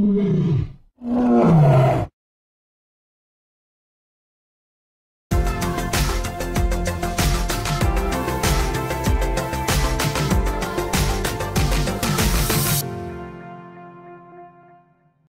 Mm-hmm.